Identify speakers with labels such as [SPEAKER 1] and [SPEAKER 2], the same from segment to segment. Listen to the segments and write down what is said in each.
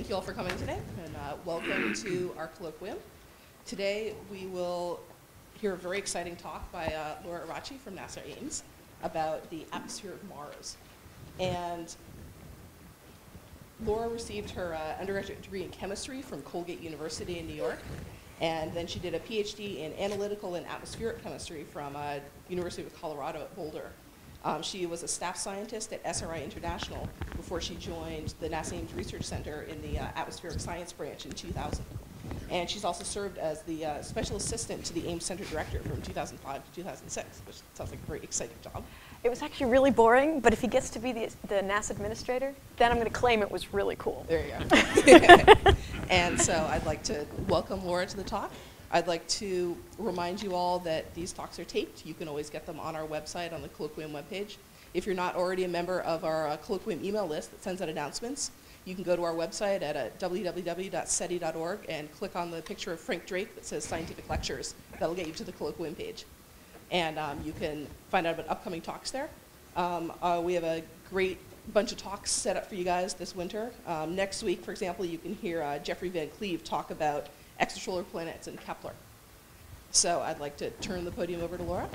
[SPEAKER 1] thank you all for coming today and uh, welcome to our colloquium. Today we will hear a very exciting talk by uh, Laura Iraci from NASA Ames about the atmosphere of Mars. And Laura received her uh, undergraduate degree in chemistry from Colgate University in New York. And then she did a PhD in analytical and atmospheric chemistry from uh, University of Colorado at Boulder. Um, she was a staff scientist at SRI International before she joined the NASA Ames Research Center in the uh, atmospheric science branch in 2000. And she's also served as the uh, special assistant to the Ames Center director from 2005 to 2006, which sounds like a very exciting job.
[SPEAKER 2] It was actually really boring, but if he gets to be the, the NASA administrator, then I'm going to claim it was really cool.
[SPEAKER 1] There you go. and so I'd like to welcome Laura to the talk. I'd like to remind you all that these talks are taped. You can always get them on our website on the Colloquium webpage. If you're not already a member of our uh, Colloquium email list that sends out announcements, you can go to our website at uh, www.seti.org and click on the picture of Frank Drake that says Scientific Lectures. That'll get you to the Colloquium page. And um, you can find out about upcoming talks there. Um, uh, we have a great bunch of talks set up for you guys this winter. Um, next week, for example, you can hear uh, Jeffrey Van Cleve talk about extrasolar planets and Kepler. So I'd like to turn the podium over to Laura.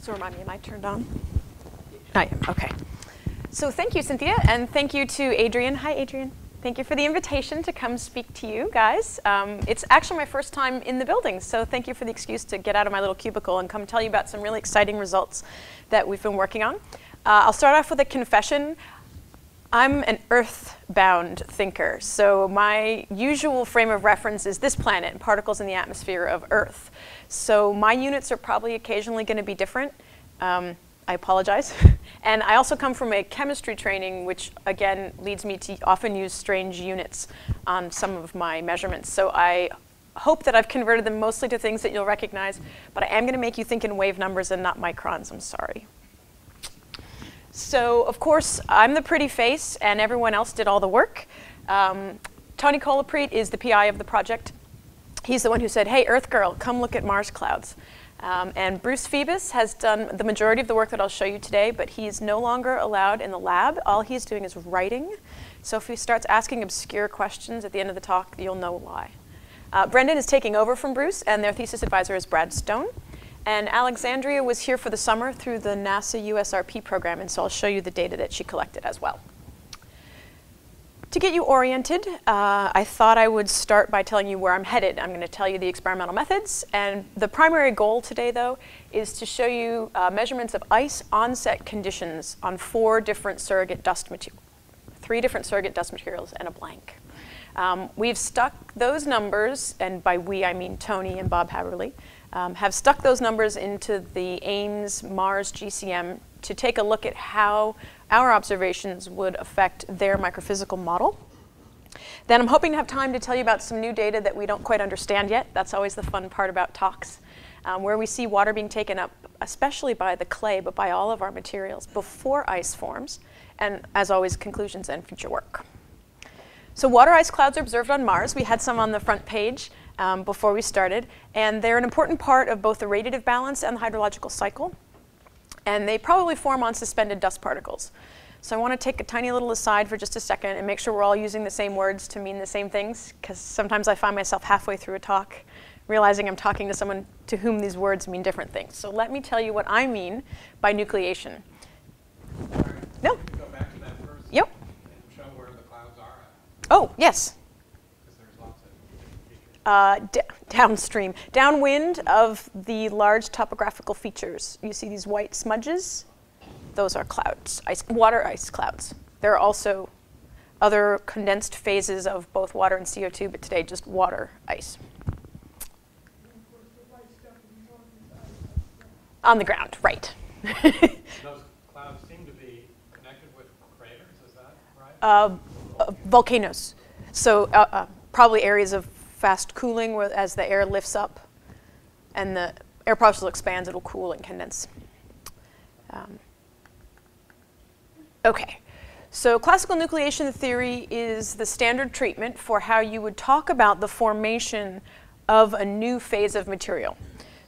[SPEAKER 2] So remind me, am I turned on? I am, okay. So thank you, Cynthia, and thank you to Adrian. Hi, Adrian. Thank you for the invitation to come speak to you guys. Um, it's actually my first time in the building, so thank you for the excuse to get out of my little cubicle and come tell you about some really exciting results that we've been working on. Uh, I'll start off with a confession. I'm an earthbound thinker, so my usual frame of reference is this planet and particles in the atmosphere of Earth. So my units are probably occasionally going to be different. Um, I apologize. and I also come from a chemistry training, which again leads me to often use strange units on some of my measurements. So I hope that I've converted them mostly to things that you'll recognize, but I am going to make you think in wave numbers and not microns. I'm sorry. So, of course, I'm the pretty face, and everyone else did all the work. Um, Tony Colaprete is the PI of the project. He's the one who said, hey, Earth girl, come look at Mars clouds. Um, and Bruce Phebus has done the majority of the work that I'll show you today, but he's no longer allowed in the lab. All he's doing is writing. So if he starts asking obscure questions at the end of the talk, you'll know why. Uh, Brendan is taking over from Bruce, and their thesis advisor is Brad Stone. And Alexandria was here for the summer through the NASA USRP program, and so I'll show you the data that she collected as well. To get you oriented, uh, I thought I would start by telling you where I'm headed. I'm going to tell you the experimental methods, and the primary goal today, though, is to show you uh, measurements of ice onset conditions on four different surrogate dust materials, three different surrogate dust materials, and a blank. Um, we've stuck those numbers, and by we I mean Tony and Bob Haberle, um, have stuck those numbers into the Ames Mars GCM to take a look at how our observations would affect their microphysical model. Then I'm hoping to have time to tell you about some new data that we don't quite understand yet. That's always the fun part about talks, um, where we see water being taken up, especially by the clay, but by all of our materials before ice forms, and as always, conclusions and future work. So water ice clouds are observed on Mars. We had some on the front page um, before we started. And they're an important part of both the radiative balance and the hydrological cycle. And they probably form on suspended dust particles. So I want to take a tiny little aside for just a second and make sure we're all using the same words to mean the same things, because sometimes I find myself halfway through a talk realizing I'm talking to someone to whom these words mean different things. So let me tell you what I mean by nucleation. No. Yep. Oh, yes uh, downstream, downwind of the large topographical features. You see these white smudges? Those are clouds, ice, water ice clouds. There are also other condensed phases of both water and CO2, but today just water ice. On the ground, right.
[SPEAKER 3] Those clouds seem to be connected with craters, is that right?
[SPEAKER 2] Uh, uh, volcanoes. So uh, uh probably areas of fast cooling as the air lifts up and the air particle expands, it'll cool and condense. Um, okay, So classical nucleation theory is the standard treatment for how you would talk about the formation of a new phase of material.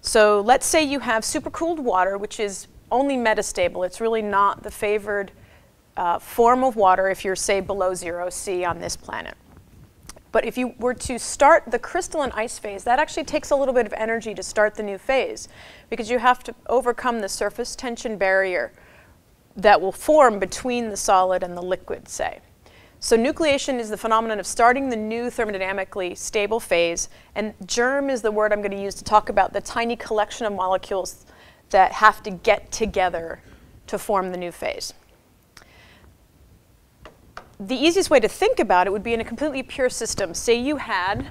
[SPEAKER 2] So let's say you have supercooled water, which is only metastable. It's really not the favored uh, form of water if you're, say, below zero C on this planet. But if you were to start the crystalline ice phase, that actually takes a little bit of energy to start the new phase because you have to overcome the surface tension barrier that will form between the solid and the liquid, say. So nucleation is the phenomenon of starting the new thermodynamically stable phase, and germ is the word I'm going to use to talk about the tiny collection of molecules that have to get together to form the new phase the easiest way to think about it would be in a completely pure system. Say you had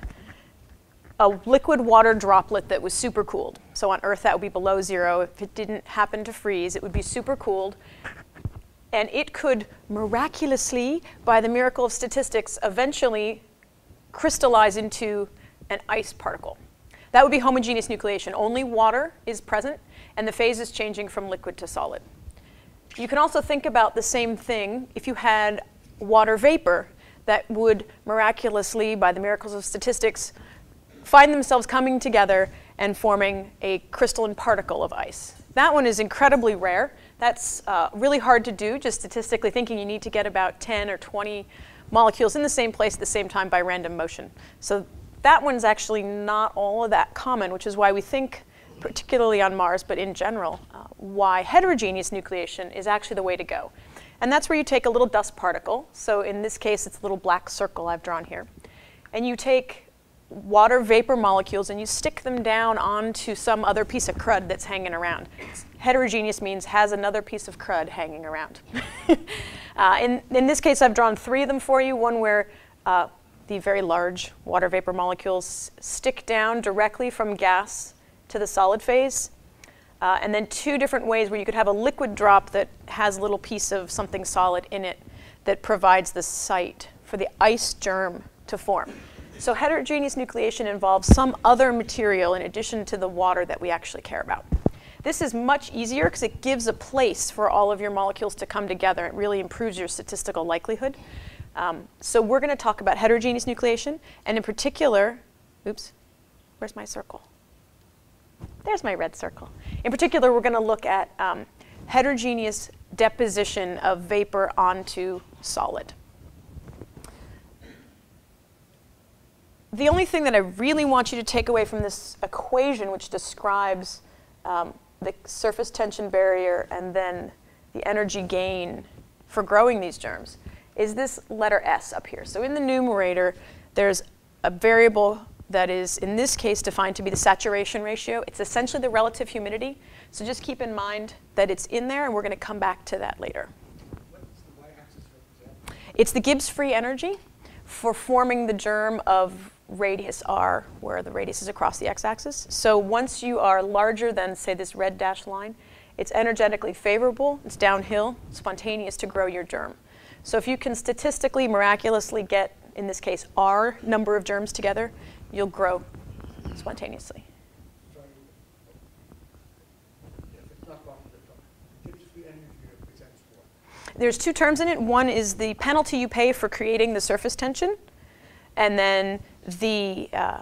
[SPEAKER 2] a liquid water droplet that was supercooled. So on Earth, that would be below zero. If it didn't happen to freeze, it would be supercooled. And it could miraculously, by the miracle of statistics, eventually crystallize into an ice particle. That would be homogeneous nucleation. Only water is present, and the phase is changing from liquid to solid. You can also think about the same thing if you had water vapor that would miraculously, by the miracles of statistics, find themselves coming together and forming a crystalline particle of ice. That one is incredibly rare. That's uh, really hard to do, just statistically thinking you need to get about 10 or 20 molecules in the same place at the same time by random motion. So that one's actually not all of that common, which is why we think, particularly on Mars, but in general, uh, why heterogeneous nucleation is actually the way to go. And that's where you take a little dust particle. So in this case, it's a little black circle I've drawn here. And you take water vapor molecules and you stick them down onto some other piece of crud that's hanging around. Heterogeneous means has another piece of crud hanging around. uh, in, in this case, I've drawn three of them for you. One where uh, the very large water vapor molecules stick down directly from gas to the solid phase. Uh, and then two different ways where you could have a liquid drop that has a little piece of something solid in it that provides the site for the ice germ to form. So heterogeneous nucleation involves some other material in addition to the water that we actually care about. This is much easier because it gives a place for all of your molecules to come together. It really improves your statistical likelihood. Um, so we're going to talk about heterogeneous nucleation, and in particular, oops, where's my circle? There's my red circle. In particular, we're going to look at um, heterogeneous deposition of vapor onto solid. The only thing that I really want you to take away from this equation, which describes um, the surface tension barrier and then the energy gain for growing these germs, is this letter S up here. So in the numerator, there's a variable that is, in this case, defined to be the saturation ratio. It's essentially the relative humidity. So just keep in mind that it's in there, and we're going to come back to that later. It's the Gibbs free energy for forming the germ of radius r, where the radius is across the x-axis. So once you are larger than, say, this red dashed line, it's energetically favorable, it's downhill, spontaneous to grow your germ. So if you can statistically, miraculously get, in this case, r number of germs together, you'll grow spontaneously. There's two terms in it. One is the penalty you pay for creating the surface tension, and then the, uh,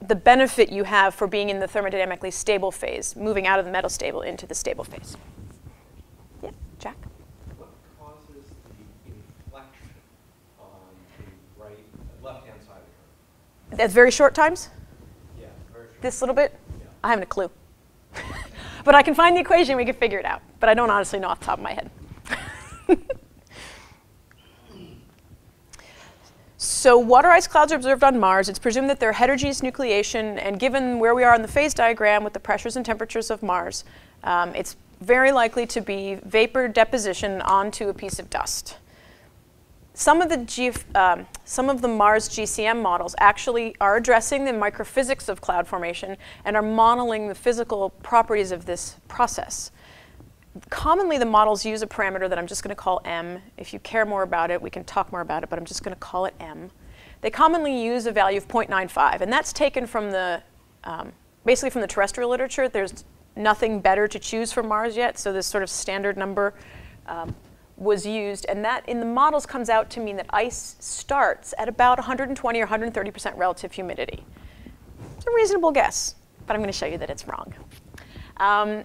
[SPEAKER 2] the benefit you have for being in the thermodynamically stable phase, moving out of the metastable into the stable phase. Yeah, Jack?
[SPEAKER 4] What causes the inflection on the right, left-hand side of
[SPEAKER 2] At very short times?
[SPEAKER 4] Yeah, very short.
[SPEAKER 2] This little bit?
[SPEAKER 4] Yeah.
[SPEAKER 2] I haven't a clue. but I can find the equation, we can figure it out. But I don't honestly know off the top of my head. so water ice clouds are observed on Mars. It's presumed that they're heterogeneous nucleation, and given where we are in the phase diagram with the pressures and temperatures of Mars, um, it's very likely to be vapor deposition onto a piece of dust. Some of the, G, um, some of the Mars GCM models actually are addressing the microphysics of cloud formation and are modeling the physical properties of this process. Commonly, the models use a parameter that I'm just going to call m. If you care more about it, we can talk more about it, but I'm just going to call it m. They commonly use a value of 0.95, and that's taken from the, um, basically from the terrestrial literature. There's nothing better to choose for Mars yet, so this sort of standard number um, was used, and that in the models comes out to mean that ice starts at about 120 or 130% relative humidity. It's a reasonable guess, but I'm going to show you that it's wrong. Um,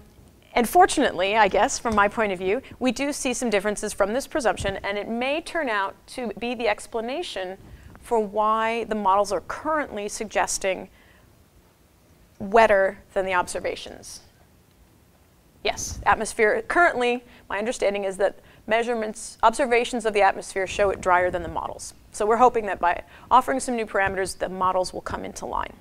[SPEAKER 2] and fortunately, I guess, from my point of view, we do see some differences from this presumption, and it may turn out to be the explanation for why the models are currently suggesting wetter than the observations. Yes, atmosphere. Currently, my understanding is that measurements, observations of the atmosphere show it drier than the models. So we're hoping that by offering some new parameters, the models will come into line.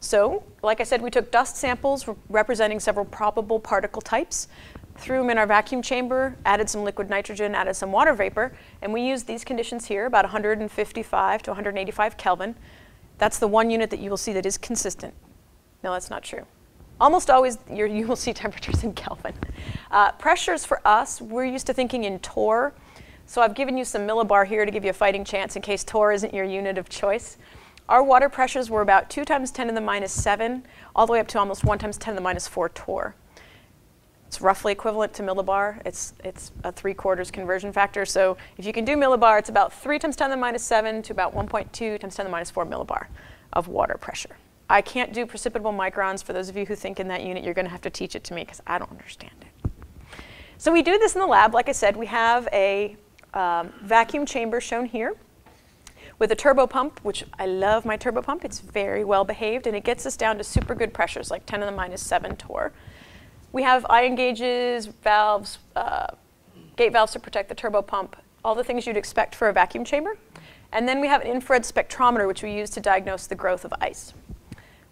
[SPEAKER 2] So, like I said, we took dust samples re- representing several probable particle types, threw them in our vacuum chamber, added some liquid nitrogen, added some water vapor, and we used these conditions here, about 155 to 185 Kelvin. That's the one unit that you will see that is consistent. No, that's not true. Almost always you will see temperatures in Kelvin. Uh, pressures for us, we're used to thinking in torr. So I've given you some millibar here to give you a fighting chance in case torr isn't your unit of choice. Our water pressures were about 2 times 10 to the minus 7, all the way up to almost 1 times 10 to the minus 4 torr. It's roughly equivalent to millibar. It's, it's a 3 quarters conversion factor. So if you can do millibar, it's about 3 times 10 to the minus 7 to about 1.2 times 10 to the minus 4 millibar of water pressure. I can't do precipitable microns. For those of you who think in that unit, you're going to have to teach it to me because I don't understand it. So we do this in the lab. Like I said, we have a um, vacuum chamber shown here with a turbo pump, which I love my turbo pump. It's very well behaved, and it gets us down to super good pressures, like 10 to the minus 7 torr. We have ion gauges, valves, uh, gate valves to protect the turbo pump, all the things you'd expect for a vacuum chamber. And then we have an infrared spectrometer, which we use to diagnose the growth of ice.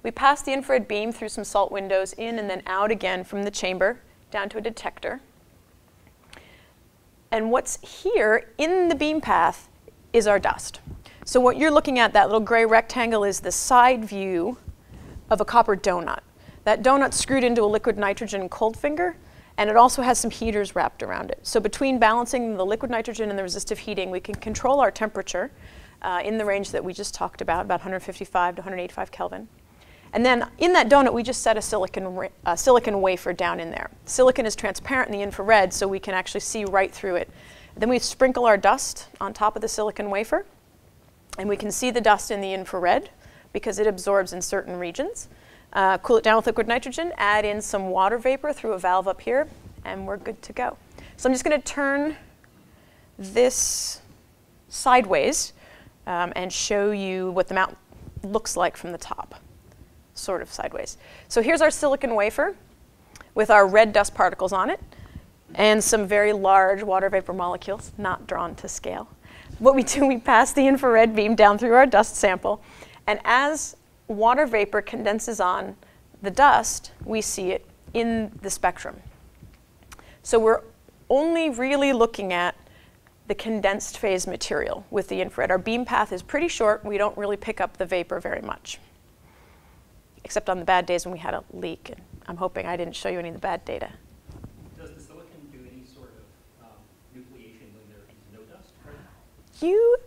[SPEAKER 2] We pass the infrared beam through some salt windows in and then out again from the chamber down to a detector. And what's here in the beam path is our dust. So what you're looking at, that little gray rectangle, is the side view of a copper donut. That donut's screwed into a liquid nitrogen cold finger, and it also has some heaters wrapped around it. So between balancing the liquid nitrogen and the resistive heating, we can control our temperature uh, in the range that we just talked about, about 155 to 185 Kelvin. And then in that donut, we just set a silicon, silicon wafer down in there. Silicon is transparent in the infrared, so we can actually see right through it. Then we sprinkle our dust on top of the silicon wafer, and we can see the dust in the infrared because it absorbs in certain regions. Uh, cool it down with liquid nitrogen, add in some water vapor through a valve up here, and we're good to go. So I'm just going to turn this sideways um, and show you what the mount looks like from the top sort of sideways. So here's our silicon wafer with our red dust particles on it and some very large water vapor molecules, not drawn to scale. What we do, we pass the infrared beam down through our dust sample, and as water vapor condenses on the dust, we see it in the spectrum. So we're only really looking at the condensed phase material with the infrared. Our beam path is pretty short. We don't really pick up the vapor very much except on the bad days when we had a leak. And I'm hoping I didn't show you any of the bad data.
[SPEAKER 3] Does the silicon do any sort of um, nucleation when there is no dust?
[SPEAKER 2] You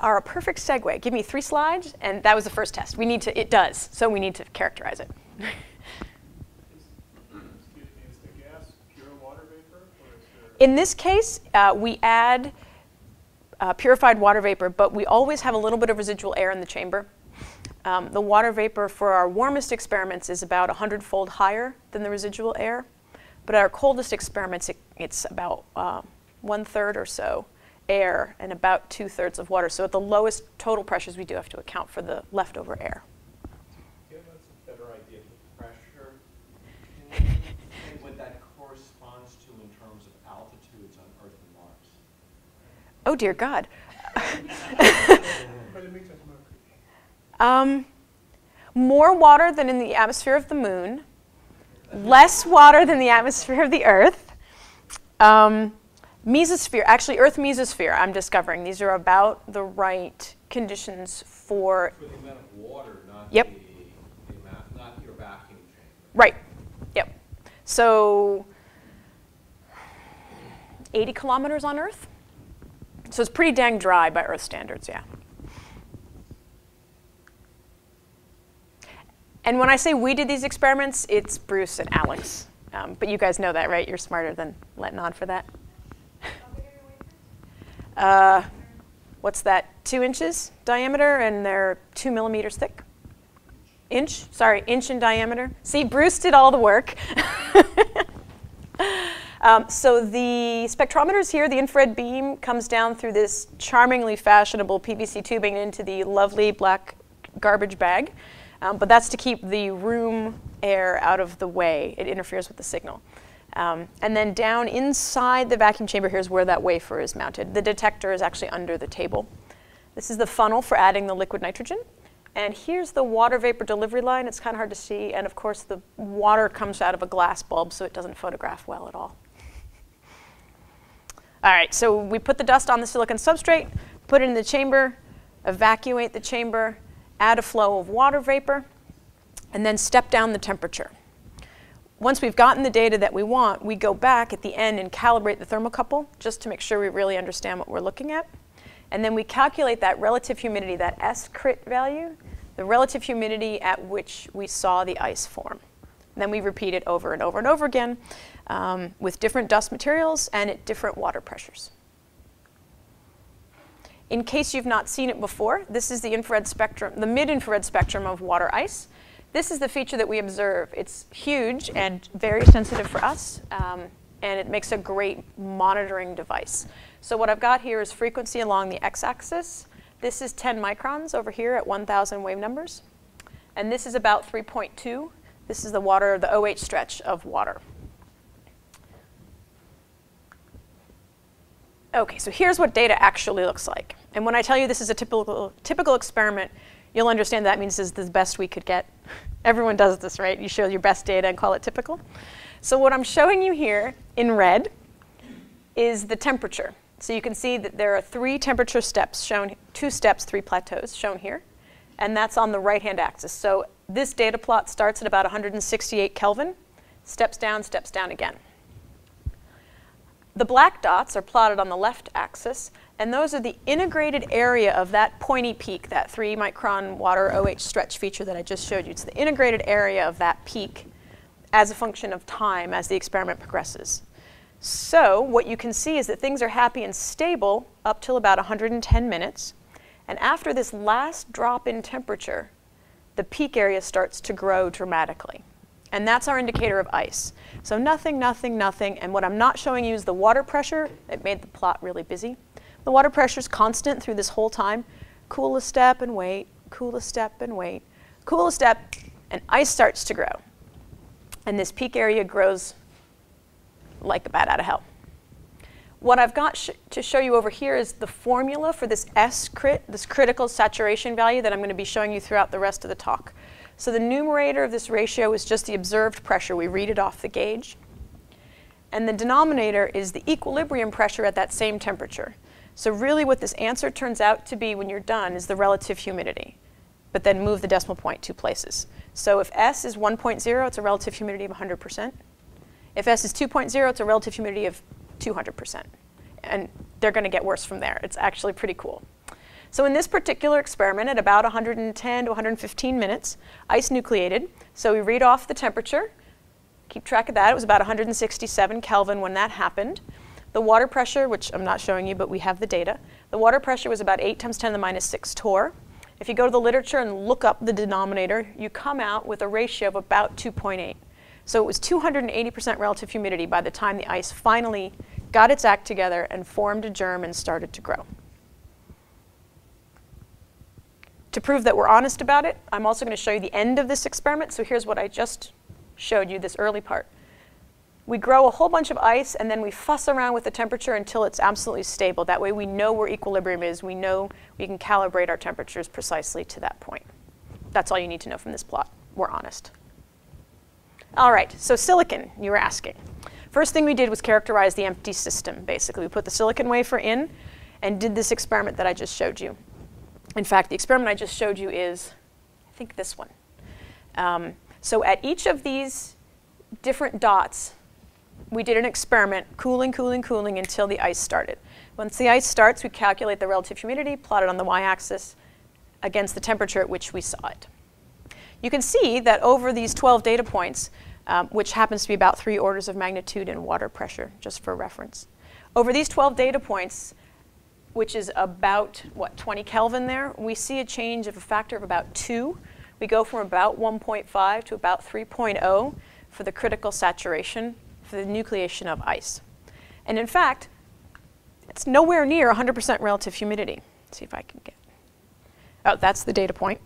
[SPEAKER 2] are a perfect segue. Give me three slides, and that was the first test. We need to, it does, so we need to characterize it.
[SPEAKER 5] Excuse me, is the gas pure water vapor, or is there?
[SPEAKER 2] In this case, uh, we add uh, purified water vapor, but we always have a little bit of residual air in the chamber. Um, the water vapor for our warmest experiments is about 100 fold higher than the residual air, but at our coldest experiments, it, it's about uh, one third or so air and about two thirds of water. So at the lowest total pressures, we do have to account for the leftover air.
[SPEAKER 4] A better idea of the pressure and what that corresponds to in terms of altitudes on Earth and Mars.
[SPEAKER 2] Oh dear God.
[SPEAKER 5] But it makes us mercury.
[SPEAKER 2] Um, more water than in the atmosphere of the moon, less water than the atmosphere of the Earth. Um, mesosphere, actually, Earth mesosphere, I'm discovering. These are about the right conditions for.
[SPEAKER 4] For the amount of water, not
[SPEAKER 2] Yep.
[SPEAKER 4] the, the amount, not your vacuum chamber.
[SPEAKER 2] Right, yep. So 80 kilometers on Earth. So it's pretty dang dry by Earth standards, yeah. And when I say we did these experiments, it's Bruce and Alex. Um, but you guys know that, right? You're smarter than letting on for that. Uh, what's that, two inches diameter, and they're two millimeters thick. Inch, sorry, inch in diameter. See, Bruce did all the work. um, so the spectrometers here, the infrared beam comes down through this charmingly fashionable PVC tubing into the lovely black garbage bag. Um, but that's to keep the room air out of the way. It interferes with the signal. Um, and then down inside the vacuum chamber, here's where that wafer is mounted. The detector is actually under the table. This is the funnel for adding the liquid nitrogen. And here's the water vapor delivery line. It's kind of hard to see. And of course, the water comes out of a glass bulb, so it doesn't photograph well at all. All right, so we put the dust on the silicon substrate, put it in the chamber, evacuate the chamber, add a flow of water vapor, and then step down the temperature. Once we've gotten the data that we want, we go back at the end and calibrate the thermocouple just to make sure we really understand what we're looking at. And then we calculate that relative humidity, that S crit value, the relative humidity at which we saw the ice form. And then we repeat it over and over and over again um, with different dust materials and at different water pressures. In case you've not seen it before, this is the infrared spectrum, the mid-infrared spectrum of water ice. This is the feature that we observe. It's huge and very sensitive for us, um, and it makes a great monitoring device. So what I've got here is frequency along the x-axis. This is 10 microns over here at 1,000 wave numbers. And this is about 3.2. This is the water, the OH stretch of water. Okay, so here's what data actually looks like. And when I tell you this is a typical, typical experiment, you'll understand that means this is the best we could get. Everyone does this, right? You show your best data and call it typical. So what I'm showing you here in red is the temperature. So you can see that there are three temperature steps shown, two steps, three plateaus shown here. And that's on the right-hand axis. So this data plot starts at about 168 Kelvin, steps down, steps down again. The black dots are plotted on the left axis, and those are the integrated area of that pointy peak, that three micron water OH stretch feature that I just showed you. It's the integrated area of that peak as a function of time as the experiment progresses. So what you can see is that things are happy and stable up till about 110 minutes. And after this last drop in temperature, the peak area starts to grow dramatically. And that's our indicator of ice. So nothing, nothing, nothing. And what I'm not showing you is the water pressure. It made the plot really busy. The water pressure is constant through this whole time. Cool a step and wait, cool a step and wait, cool a step, and ice starts to grow. And this peak area grows like a bat out of hell. What I've got sh to show you over here is the formula for this S crit, this critical saturation value that I'm going to be showing you throughout the rest of the talk. So the numerator of this ratio is just the observed pressure. We read it off the gauge. And the denominator is the equilibrium pressure at that same temperature. So really what this answer turns out to be when you're done is the relative humidity, but then move the decimal point two places. So if S is 1.0, it's a relative humidity of 100%. If S is 2.0, it's a relative humidity of 200%. And they're going to get worse from there. It's actually pretty cool. So in this particular experiment, at about 110 to 115 minutes, ice nucleated. So we read off the temperature, keep track of that. It was about 167 Kelvin when that happened. The water pressure, which I'm not showing you, but we have the data, the water pressure was about 8 times 10 to the minus 6 torr. If you go to the literature and look up the denominator, you come out with a ratio of about 2.8. So it was 280% relative humidity by the time the ice finally got its act together and formed a germ and started to grow. To prove that we're honest about it, I'm also going to show you the end of this experiment. So here's what I just showed you, this early part. We grow a whole bunch of ice and then we fuss around with the temperature until it's absolutely stable. That way we know where equilibrium is. We know we can calibrate our temperatures precisely to that point. That's all you need to know from this plot. We're honest. All right, so silicon, you were asking. First thing we did was characterize the empty system, basically. We put the silicon wafer in and did this experiment that I just showed you. In fact, the experiment I just showed you is, I think, this one. Um, so at each of these different dots, we did an experiment, cooling, cooling, cooling until the ice started. Once the ice starts, we calculate the relative humidity, plot it on the y-axis against the temperature at which we saw it. You can see that over these 12 data points, um, which happens to be about three orders of magnitude in water pressure, just for reference. Over these 12 data points, which is about, what, 20 Kelvin there, we see a change of a factor of about 2. We go from about 1.5 to about 3.0 for the critical saturation for the nucleation of ice. And in fact, it's nowhere near 100% relative humidity. Let's see if I can get. Oh, that's the data point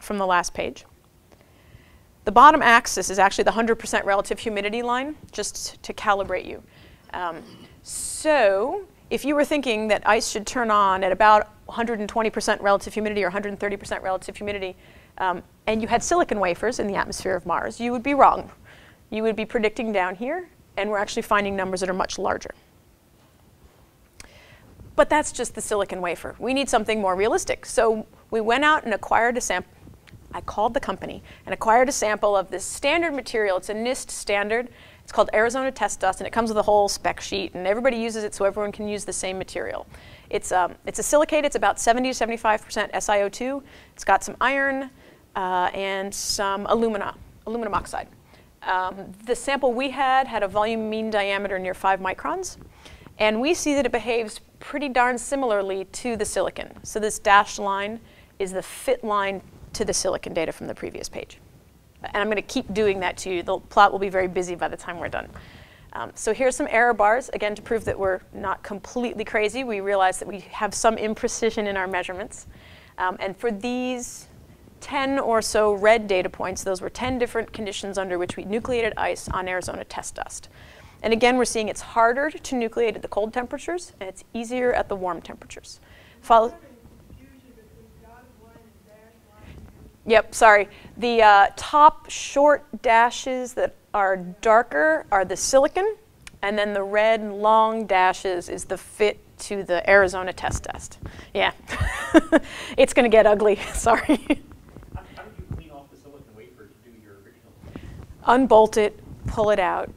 [SPEAKER 2] from the last page. The bottom axis is actually the 100% relative humidity line, just to calibrate you. Um, so if you were thinking that ice should turn on at about 120% relative humidity or 130% relative humidity, um, and you had silicon wafers in the atmosphere of Mars, you would be wrong. You would be predicting down here, and we're actually finding numbers that are much larger. But that's just the silicon wafer. We need something more realistic. So we went out and acquired a sample. I called the company and acquired a sample of this standard material. It's a NIST standard. It's called Arizona Test Dust, and it comes with a whole spec sheet, and everybody uses it so everyone can use the same material. It's, um, it's a silicate. It's about 70 to 75% SiO2. It's got some iron uh, and some alumina, aluminum oxide. Um, the sample we had had a volume mean diameter near 5 microns, and we see that it behaves pretty darn similarly to the silicon. So this dashed line is the fit line to the silicon data from the previous page. And I'm going to keep doing that to you. The plot will be very busy by the time we're done. Um, so here's some error bars, again, to prove that we're not completely crazy. We realize that we have some imprecision in our measurements. Um, and for these 10 or so red data points, those were 10 different conditions under which we nucleated ice on Arizona test dust. And again, we're seeing it's harder to nucleate at the cold temperatures, and it's easier at the warm temperatures. Follow Yep, sorry. The uh, top short dashes that are darker are the silicon, and then the red long dashes is the fit to the Arizona test dust. Yeah, it's going to get ugly, sorry.
[SPEAKER 4] How, how did you clean off the silicon wafer to do your original?
[SPEAKER 2] Unbolt it, pull it out,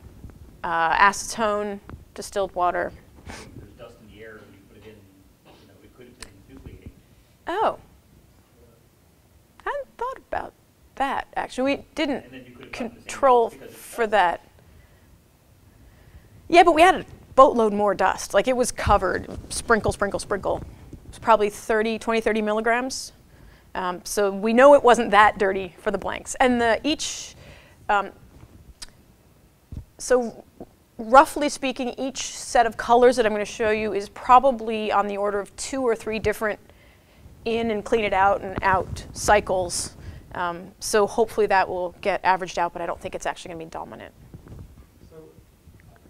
[SPEAKER 2] uh, acetone, distilled water.
[SPEAKER 4] There's dust in the air, and you put it in, you know, it could have been nucleating.
[SPEAKER 2] Oh, I hadn't thought about that, actually. We didn't
[SPEAKER 4] And then you could have gotten the same
[SPEAKER 2] control
[SPEAKER 4] results because it's
[SPEAKER 2] for that. Yeah, but we had a boatload more dust. Like it was covered, sprinkle, sprinkle, sprinkle. It was probably 30, 20, 30 milligrams. Um, so we know it wasn't that dirty for the blanks. And the, each, um, so roughly speaking, each set of colors that I'm going to show you is probably on the order of two or three different in and clean it out and out cycles. Um, so hopefully that will get averaged out, but I don't think it's actually going to be dominant.
[SPEAKER 6] So,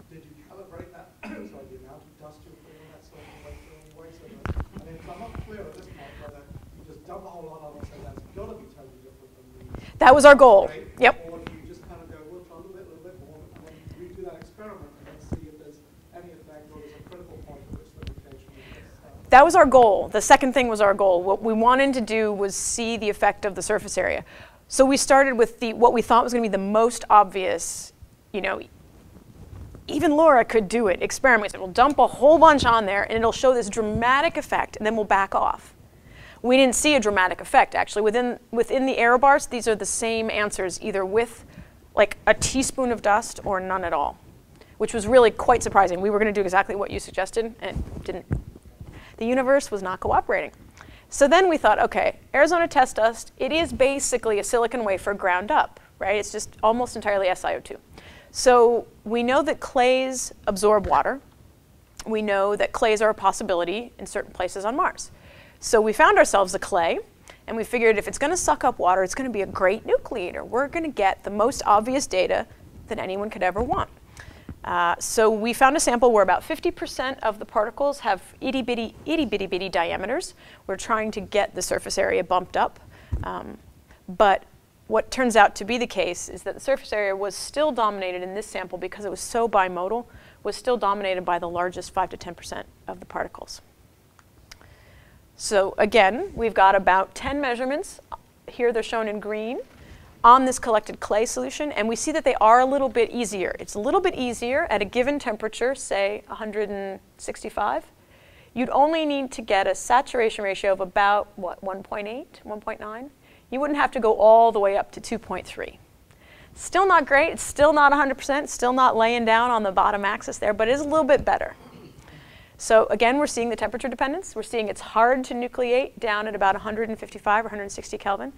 [SPEAKER 6] did you calibrate that, sorry, the amount of dust you put in that sort of way, so that, I mean, I'm not clear at this point whether you just dump a whole lot on and say that's gotta be totally different than the.
[SPEAKER 2] That was our goal. Yep.
[SPEAKER 6] Or do you just kind of go, we'll try a little bit, a little bit more, and then redo that experiment and then see if there's any effect or there's a critical point at which the mutation is, uh,
[SPEAKER 2] That was our goal. The second thing was our goal. What we wanted to do was see the effect of the surface area. So we started with the what we thought was going to be the most obvious, you know, even Laura could do it. Experiment. We'll dump a whole bunch on there and it'll show this dramatic effect and then we'll back off. We didn't see a dramatic effect actually. Within, within the error bars, these are the same answers, either with like a teaspoon of dust or none at all, which was really quite surprising. We were going to do exactly what you suggested and it didn't. The universe was not cooperating. So then we thought, okay, Arizona test dust, it is basically a silicon wafer ground up, right? It's just almost entirely SiO2. So we know that clays absorb water. We know that clays are a possibility in certain places on Mars. So we found ourselves a clay, and we figured if it's going to suck up water, it's going to be a great nucleator. We're going to get the most obvious data that anyone could ever want. Uh, so we found a sample where about 50% of the particles have itty bitty, itty bitty bitty diameters. We're trying to get the surface area bumped up. Um, but what turns out to be the case is that the surface area was still dominated in this sample because it was so bimodal, was still dominated by the largest 5 to 10% of the particles. So again, we've got about 10 measurements. Here they're shown in green on this collected clay solution, and we see that they are a little bit easier. It's a little bit easier at a given temperature, say 165. You'd only need to get a saturation ratio of about, what, 1.8, 1.9? You wouldn't have to go all the way up to 2.3. Still not great, it's still not 100%, still not laying down on the bottom axis there, but it is a little bit better. So again, we're seeing the temperature dependence. We're seeing it's hard to nucleate down at about 155 or 160 Kelvin.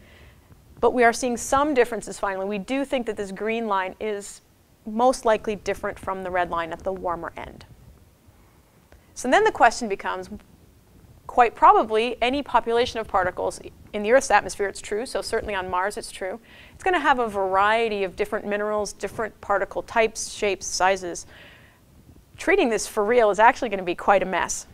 [SPEAKER 2] But we are seeing some differences finally. We do think that this green line is most likely different from the red line at the warmer end. So then the question becomes, quite probably any population of particles in the Earth's atmosphere, it's true, so certainly on Mars it's true. It's going to have a variety of different minerals, different particle types, shapes, sizes. Treating this for real is actually going to be quite a mess.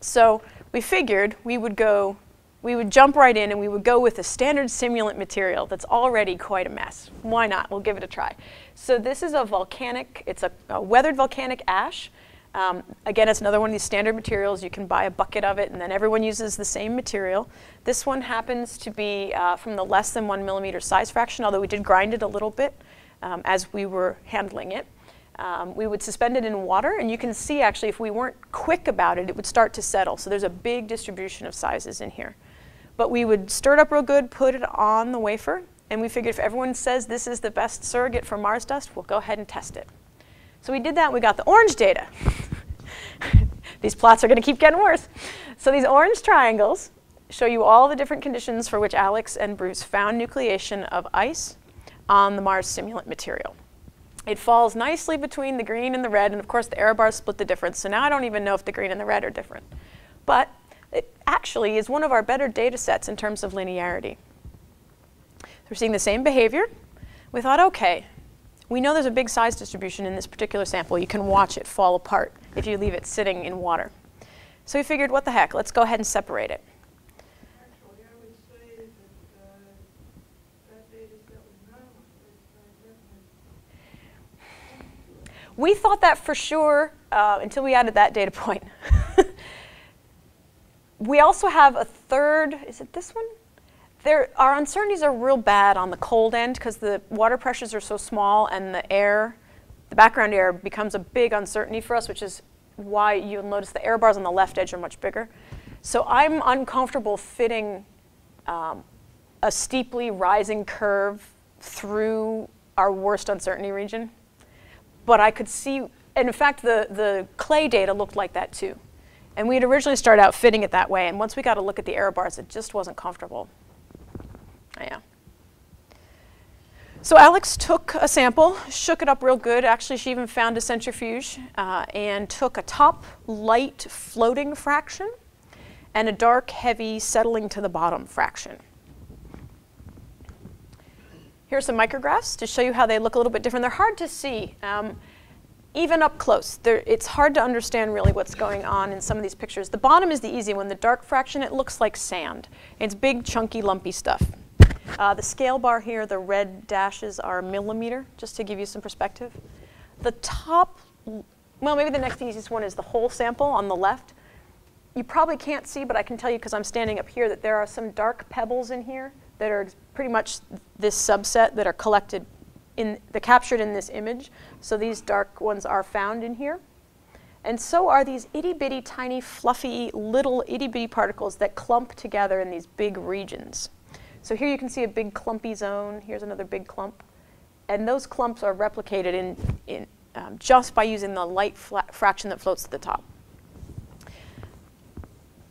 [SPEAKER 2] So we figured we would go, we would jump right in and we would go with a standard simulant material that's already quite a mess. Why not? We'll give it a try. So this is a volcanic, it's a, a weathered volcanic ash. Um, again, it's another one of these standard materials. You can buy a bucket of it, and then everyone uses the same material. This one happens to be uh, from the less than one millimeter size fraction, although we did grind it a little bit um, as we were handling it. Um, we would suspend it in water, and you can see actually if we weren't quick about it, it would start to settle. So there's a big distribution of sizes in here. But we would stir it up real good, put it on the wafer, and we figured if everyone says this is the best surrogate for Mars dust, we'll go ahead and test it. So we did that, we got the orange data. these plots are going to keep getting worse. So these orange triangles show you all the different conditions for which Alex and Bruce found nucleation of ice on the Mars simulant material. It falls nicely between the green and the red, and of course the error bars split the difference, so now I don't even know if the green and the red are different. But it actually is one of our better data sets in terms of linearity. We're seeing the same behavior. We thought, okay, we know there's a big size distribution in this particular sample. You can watch it fall apart if you leave it sitting in water. So we figured, what the heck, let's go ahead and separate it. We thought that for sure uh, until we added that data point. we also have a third, is it this one? There, our uncertainties are real bad on the cold end because the water pressures are so small and the air, the background air becomes a big uncertainty for us, which is why you'll notice the error bars on the left edge are much bigger. So I'm uncomfortable fitting um, a steeply rising curve through our worst uncertainty region. But I could see, and in fact, the, the clay data looked like that too. And we had originally started out fitting it that way, and once we got a look at the error bars, it just wasn't comfortable. Yeah. So Alex took a sample, shook it up real good. Actually, she even found a centrifuge uh, and took a top light floating fraction and a dark heavy settling to the bottom fraction. Here are some micrographs to show you how they look a little bit different. They're hard to see, um, even up close. They're, it's hard to understand really what's going on in some of these pictures. The bottom is the easy one. The dark fraction, it looks like sand. It's big, chunky, lumpy stuff. Uh, the scale bar here, the red dashes are millimeter, just to give you some perspective. The top, well, maybe the next easiest one is the whole sample on the left. You probably can't see, but I can tell you because I'm standing up here that there are some dark pebbles in here that are pretty much this subset that are collected in the captured in this image. So these dark ones are found in here. And so are these itty bitty, tiny, fluffy, little itty bitty particles that clump together in these big regions. So here you can see a big clumpy zone. Here's another big clump. And those clumps are replicated in, in, um, just by using the light fraction that floats to the top.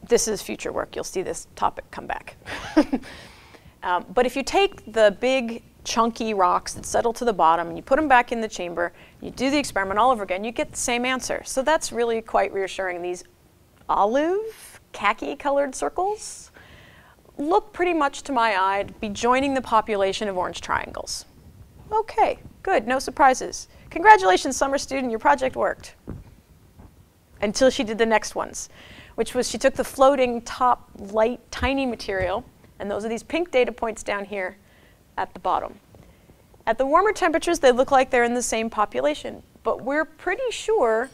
[SPEAKER 2] This is future work. You'll see this topic come back. um, but if you take the big chunky rocks that settle to the bottom and you put them back in the chamber, you do the experiment all over again, you get the same answer. So that's really quite reassuring. These olive, khaki colored circles look pretty much to my eye to be joining the population of orange triangles. Okay, good, no surprises. Congratulations, summer student, your project worked. Until she did the next ones, which was she took the floating top light tiny material, and those are these pink data points down here at the bottom. At the warmer temperatures, they look like they're in the same population, but we're pretty sure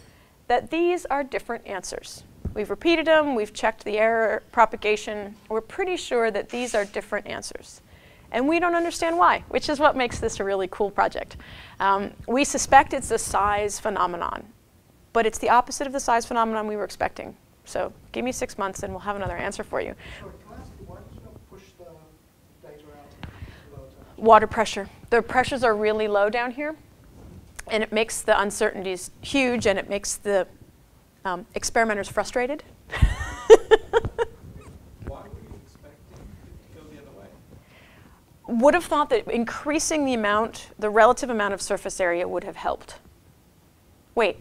[SPEAKER 2] that these are different answers. We've repeated them, we've checked the error propagation. We're pretty sure that these are different answers. And we don't understand why, which is what makes this a really cool project. Um, we suspect it's a size phenomenon, but it's the opposite of the size phenomenon we were expecting. So give me six months and we'll have another answer for you.
[SPEAKER 6] Sorry, can I ask you, why did you not push the data out below to-
[SPEAKER 2] Water pressure. The pressures are really low down here, and it makes the uncertainties huge, and it makes the Um, experimenters frustrated.
[SPEAKER 4] Why were you expecting it to go the other way?
[SPEAKER 2] would have thought that increasing the amount, the relative amount of surface area would have helped. Wait,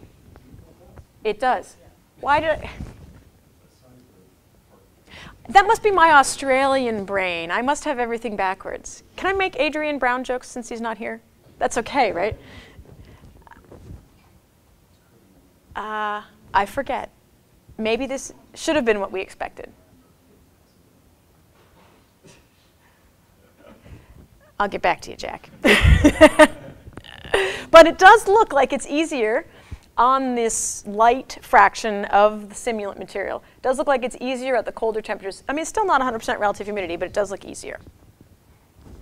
[SPEAKER 2] it does. Why did I? That must be my Australian brain. I must have everything backwards. Can I make Adrian Brown jokes since he's not here? That's okay, right? Uh, I forget. Maybe this should have been what we expected. I'll get back to you, Jack. but it does look like it's easier on this light fraction of the simulant material. It does look like it's easier at the colder temperatures. I mean, it's still not 100% relative humidity, but it does look easier.
[SPEAKER 7] I'm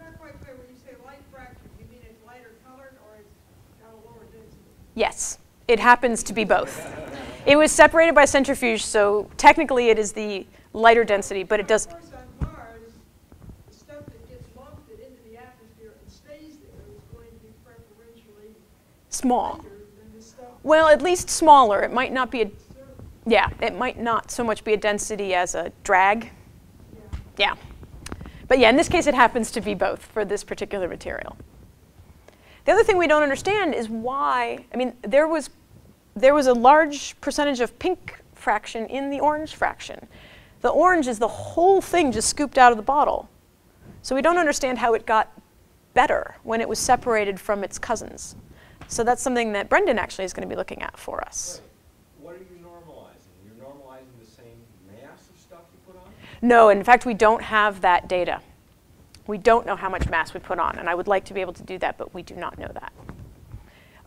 [SPEAKER 7] I'm not quite clear, when you say light fraction, you mean it's lighter colored or it's got a lower density?
[SPEAKER 2] Yes, it happens to be both. It was separated by centrifuge, so technically it is the lighter density, but it does.
[SPEAKER 7] Of course, on Mars, the stuff that gets wafted into the atmosphere and stays there is going to be preferentially
[SPEAKER 2] Small.
[SPEAKER 7] lighter than the stuff
[SPEAKER 2] Well, at least smaller. It might not be a, yeah, it might not so much be a density as a drag.
[SPEAKER 7] Yeah.
[SPEAKER 2] But yeah, in this case, it happens to be both for this particular material. The other thing we don't understand is why, I mean, there was, there was a large percentage of pink fraction in the orange fraction. The orange is the whole thing just scooped out of the bottle. So we don't understand how it got better when it was separated from its cousins. So that's something that Brendan actually is going to be looking at for us.
[SPEAKER 4] Right. What are you normalizing? You're normalizing the same mass of stuff you put on?
[SPEAKER 2] No, in fact, we don't have that data. We don't know how much mass we put on, and I would like to be able to do that, but we do not know that.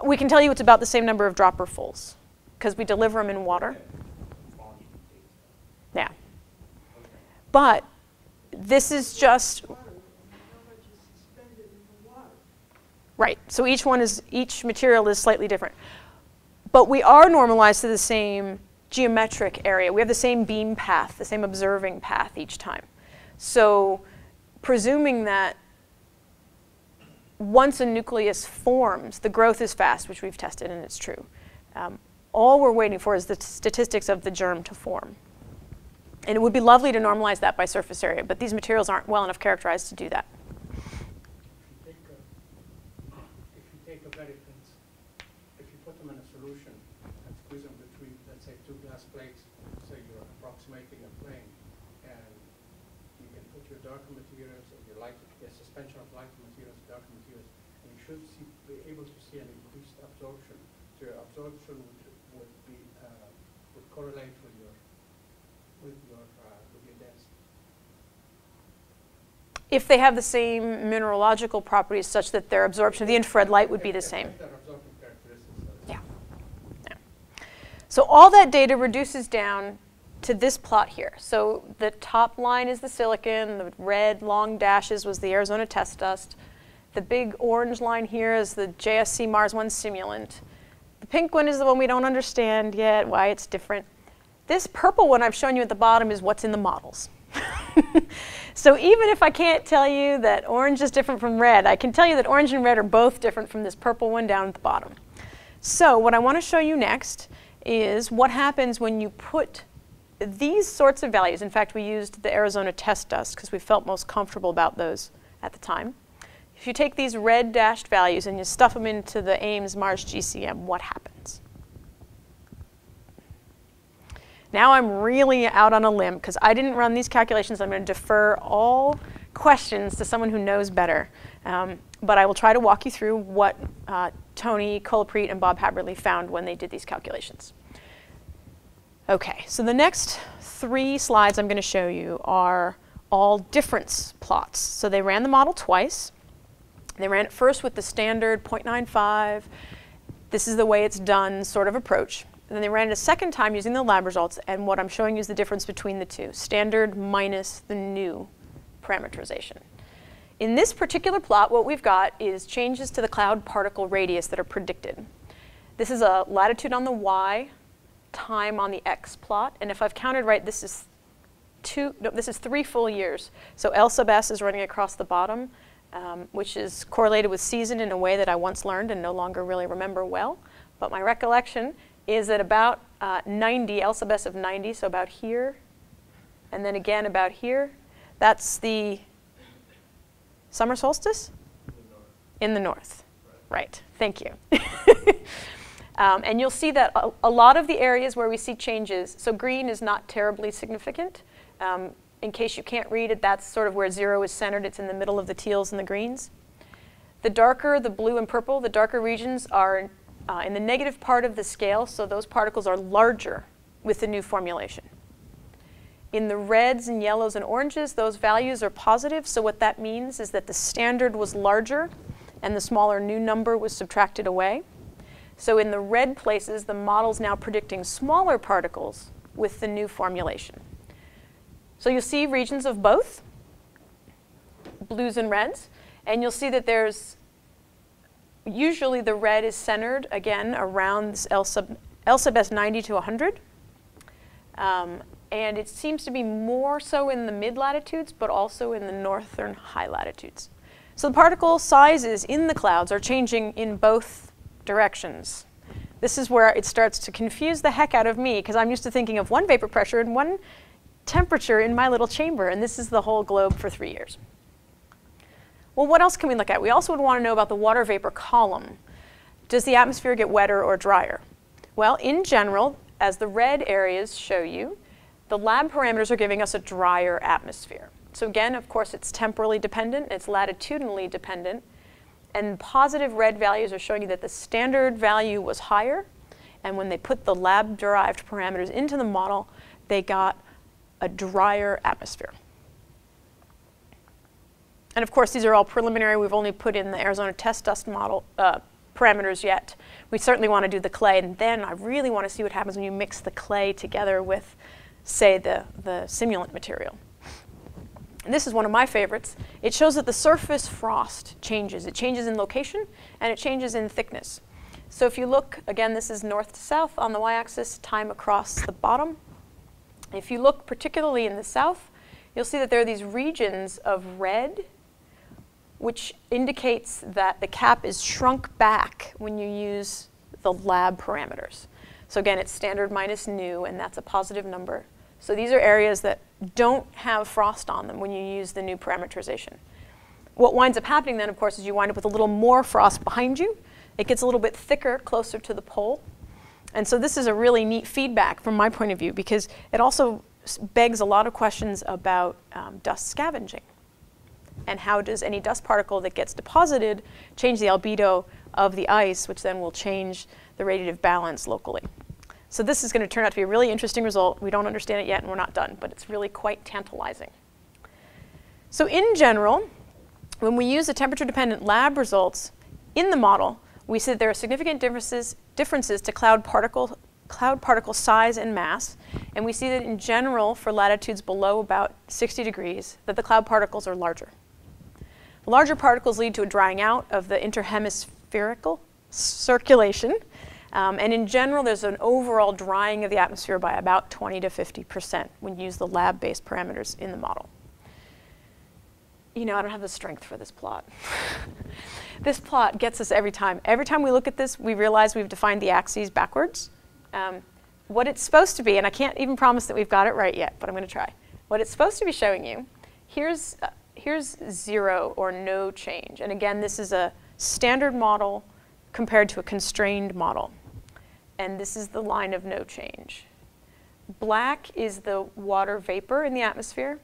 [SPEAKER 2] We can tell you it's about the same number of dropper fulls because we deliver them in water. Yeah. But this is just
[SPEAKER 7] Water, how much is suspended in the water?
[SPEAKER 2] Right. So each one is each material is slightly different. But we are normalized to the same geometric area. We have the same beam path, the same observing path each time. So presuming that once a nucleus forms, the growth is fast, which we've tested and it's true. Um, all we're waiting for is the statistics of the germ to form. And it would be lovely to normalize that by surface area, but these materials aren't well enough characterized to do that.
[SPEAKER 5] If you take a, if you take a berrypins, if you put them in a solution and squeeze them between, let's say, two glass plates, so you're approximating a plane, and you can put your darker materials or your light, a suspension of lighter materials, darker materials, and you should see, be able to see an increased absorption. So your absorption would, would be, uh, would correlate with your, with your, uh, with your density.
[SPEAKER 2] If they have the same mineralogical properties such that their absorption of the infrared light would be the same.
[SPEAKER 5] If they're absorbing characteristics of
[SPEAKER 2] Yeah. Yeah. So all that data reduces down to this plot here. So the top line is the silicon, the red long dashes was the Arizona test dust. The big orange line here is the JSC Mars 1 simulant. Pink one is the one we don't understand yet, why it's different. This purple one I've shown you at the bottom is what's in the models. so even if I can't tell you that orange is different from red, I can tell you that orange and red are both different from this purple one down at the bottom. So what I want to show you next is what happens when you put these sorts of values. In fact, we used the Arizona test dust because we felt most comfortable about those at the time. If you take these red dashed values and you stuff them into the Ames Mars GCM, what happens? Now I'm really out on a limb because I didn't run these calculations. I'm going to defer all questions to someone who knows better. Um, but I will try to walk you through what uh, Tony Colaprete and Bob Haberle found when they did these calculations. Okay, so the next three slides I'm going to show you are all difference plots. So they ran the model twice. They ran it first with the standard 0.95, this is the way it's done sort of approach. And then they ran it a second time using the lab results, and what I'm showing you is the difference between the two, standard minus the new parameterization. In this particular plot, what we've got is changes to the cloud particle radius that are predicted. This is a latitude on the y, time on the x plot, and if I've counted right, this is two, no, this is three full years. So L sub s is running across the bottom, um, which is correlated with season in a way that I once learned and no longer really remember well. But my recollection is that about uh, 90, L sub s of 90, so about here, and then again about here. That's the summer solstice? In the north. Right, thank you. um, and you'll see that a, a, lot of the areas where we see changes, so green is not terribly significant. Um, in case you can't read it, that's sort of where zero is centered. It's in the middle of the teals and the greens. The darker, the blue and purple, the darker regions are uh, in the negative part of the scale, so those particles are larger with the new formulation. In the reds and yellows and oranges, those values are positive, so what that means is that the standard was larger and the smaller new number was subtracted away. So in the red places, the model's now predicting smaller particles with the new formulation. So you'll see regions of both, blues and reds, and you'll see that there's usually the red is centered again around L sub, L sub S 90 to 100. Um, and it seems to be more so in the mid latitudes, but also in the northern high latitudes. So the particle sizes in the clouds are changing in both directions. This is where it starts to confuse the heck out of me because I'm used to thinking of one vapor pressure and one temperature in my little chamber, and this is the whole globe for three years. Well, what else can we look at? We also would want to know about the water vapor column. Does the atmosphere get wetter or drier? Well, in general, as the red areas show you, the lab parameters are giving us a drier atmosphere. So again, of course, it's temporally dependent, it's latitudinally dependent, and positive red values are showing you that the standard value was higher, and when they put the lab-derived parameters into the model, they got a drier atmosphere. And of course, these are all preliminary. We've only put in the Arizona test dust model uh, parameters yet. We certainly want to do the clay, and then I really want to see what happens when you mix the clay together with, say, the, the simulant material. And this is one of my favorites. It shows that the surface frost changes. It changes in location, and it changes in thickness. So if you look, again, this is north to south on the y-axis, time across the bottom. If you look particularly in the south, you'll see that there are these regions of red which indicates that the cap is shrunk back when you use the lab parameters. So again, it's standard minus new, and that's a positive number. So these are areas that don't have frost on them when you use the new parameterization. What winds up happening then, of course, is you wind up with a little more frost behind you. It gets a little bit thicker closer to the pole. And so this is a really neat feedback from my point of view because it also begs a lot of questions about um, dust scavenging and how does any dust particle that gets deposited change the albedo of the ice, which then will change the radiative balance locally. So this is going to turn out to be a really interesting result. We don't understand it yet, and we're not done, but it's really quite tantalizing. So in general, when we use the temperature-dependent lab results in the model, we see that there are significant differences, differences to cloud particle, cloud particle size and mass, and we see that in general, for latitudes below about 60 degrees, that the cloud particles are larger. The Larger particles lead to a drying out of the interhemispherical circulation. Um, and in general, there's an overall drying of the atmosphere by about 20 to 50% when you use the lab-based parameters in the model. You know, I don't have the strength for this plot. this plot gets us every time. Every time we look at this, we realize we've defined the axes backwards. Um, what it's supposed to be, and I can't even promise that we've got it right yet, but I'm going to try. What it's supposed to be showing you, here's uh, here's zero or no change. And again, this is a standard model compared to a constrained model. And this is the line of no change. Black is the water vapor in the atmosphere,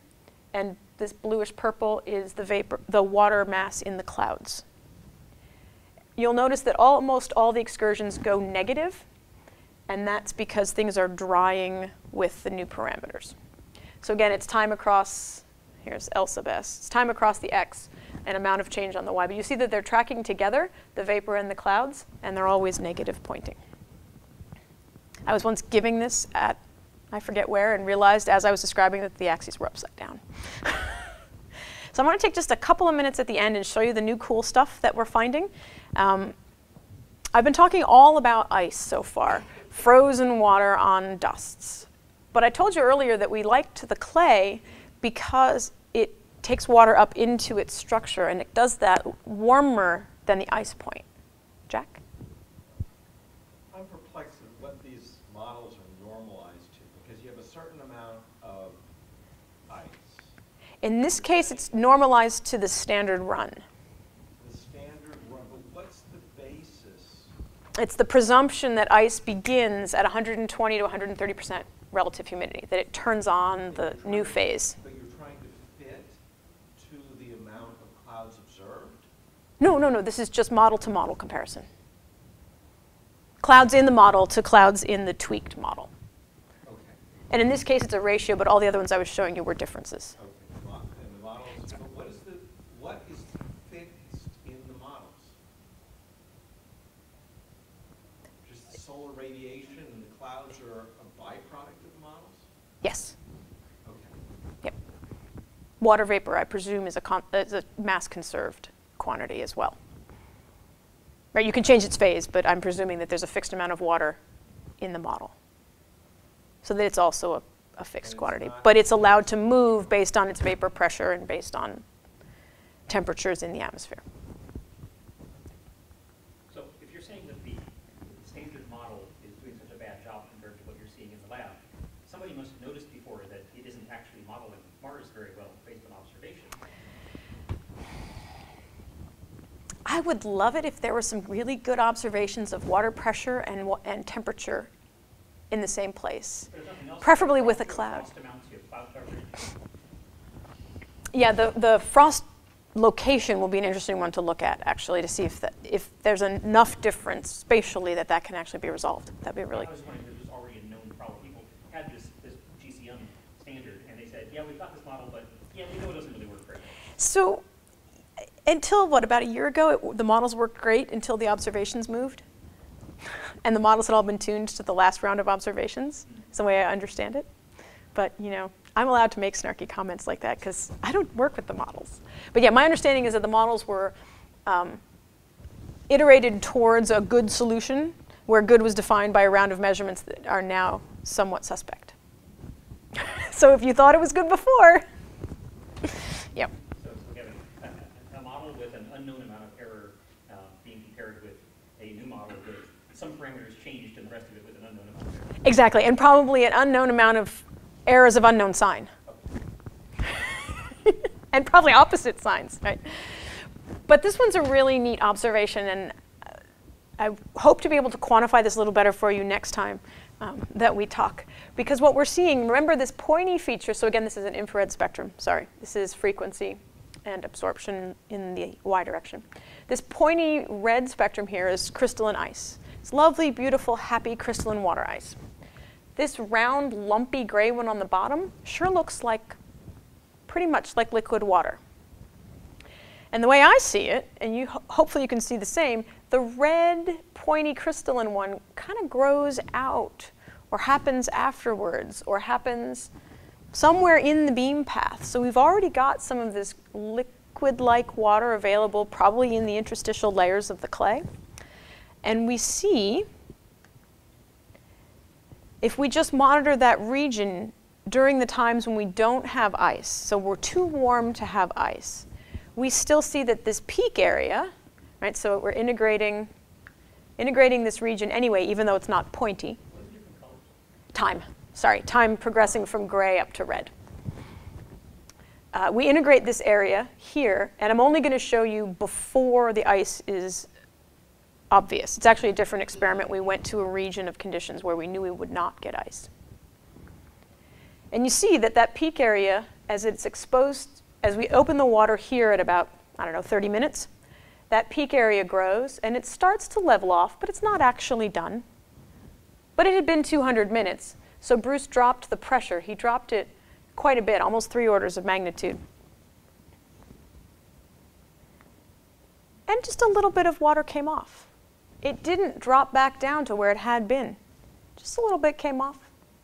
[SPEAKER 2] and this bluish purple is the vapor, the water mass in the clouds. You'll notice that almost all the excursions go negative, and that's because things are drying with the new parameters. So again, it's time across Here's L sub s. It's time across the x and amount of change on the y. But you see that they're tracking together, the vapor and the clouds, and they're always negative pointing. I was once giving this at, I forget where, and realized as I was describing that the axes were upside down. so I'm going to take just a couple of minutes at the end and show you the new cool stuff that we're finding. Um, I've been talking all about ice so far, frozen water on dusts. But I told you earlier that we liked to the clay because it takes water up into its structure and it does that warmer than the ice point. Jack?
[SPEAKER 4] I'm perplexed at what these models are amount of ice,
[SPEAKER 2] In this case, it's normalized to the standard run.
[SPEAKER 4] the standard run, but what's the basis?
[SPEAKER 2] It's the presumption that ice begins at 120 to 130% relative humidity, that it turns on the new
[SPEAKER 4] trying-
[SPEAKER 2] phase.
[SPEAKER 4] But you're trying to fit to the amount of clouds observed?
[SPEAKER 2] No, no, no, this is just model to model comparison. Clouds in the model to clouds in the tweaked model.
[SPEAKER 4] Okay.
[SPEAKER 2] And in this case, it's a ratio, but all the other ones I was showing you were differences.
[SPEAKER 4] Okay, the mo- and the models, but what is the, what is fixed in the models? Just the solar radiation and the clouds are a byproduct of the models?
[SPEAKER 2] Yes.
[SPEAKER 4] Okay.
[SPEAKER 2] Yep. Water vapor, I presume, is a, con- is a mass conserved quantity as well. Right, you can change its phase, but I'm presuming that there's a fixed amount of water in the model. So that it's also a, a fixed quantity. But it's allowed to move based on its vapor pressure and based on temperatures in the atmosphere.
[SPEAKER 8] So if you're saying that the standard model is doing such a bad job compared to what you're seeing in the lab, somebody must have noticed before that it isn't actually modeling Mars very well based on observation.
[SPEAKER 2] I would love it if there were some really good observations of water pressure and, wa- and temperature in the same place.
[SPEAKER 8] But if nothing else,
[SPEAKER 2] Preferably with a cloud.
[SPEAKER 8] Frost amounts, you have cloud coverage.
[SPEAKER 2] Yeah, the, the frost location will be an interesting one to look at, actually, to see if, that, if there's enough difference spatially that that can actually be resolved. That'd be really,
[SPEAKER 8] I was wondering, if there's already a known problem. People had this, this GCM standard, and they said, yeah, we've got this model, but yeah, we know it doesn't really work very well.
[SPEAKER 2] so until what, about a year ago, it, the models worked great until the observations moved? And the models had all been tuned to the last round of observations, is the way I understand it. But, you know, I'm allowed to make snarky comments like that because I don't work with the models. But yeah, my understanding is that the models were um, iterated towards a good solution where good was defined by a round of measurements that are now somewhat suspect. so if you thought it was good before, yep.
[SPEAKER 8] So, so we have a, a, a model with an unknown uh, being compared with a new model with some parameters changed and the rest of it with an unknown amount of.
[SPEAKER 2] Exactly, and probably an unknown amount of errors of unknown sign. and probably opposite signs, right? But this one's a really neat observation, and uh, I hope to be able to quantify this a little better for you next time um, that we talk. Because what we're seeing, remember this pointy feature, so again, this is an infrared spectrum, sorry, this is frequency and absorption in the y direction. This pointy red spectrum here is crystalline ice. It's lovely, beautiful, happy crystalline water ice. This round, lumpy gray one on the bottom sure looks like pretty much like liquid water. And the way I see it, and you ho- hopefully you can see the same, the red pointy crystalline one kind of grows out or happens afterwards or happens somewhere in the beam path. So we've already got some of this liquid-like water available probably in the interstitial layers of the clay. And we see if we just monitor that region during the times when we don't have ice, so we're too warm to have ice, we still see that this peak area, right, so we're integrating, integrating this region anyway, even though it's not pointy. Time, sorry, time progressing from gray up to red. Uh, we integrate this area here, and I'm only going to show you before the ice is obvious. It's actually a different experiment. We went to a region of conditions where we knew we would not get ice. And you see that that peak area, as it's exposed, as we open the water here at about, I don't know, 30 minutes, that peak area grows and it starts to level off, but it's not actually done. But it had been 200 minutes, so Bruce dropped the pressure. He dropped it quite a bit, almost three orders of magnitude. And just a little bit of water came off. It didn't drop back down to where it had been. Just a little bit came off,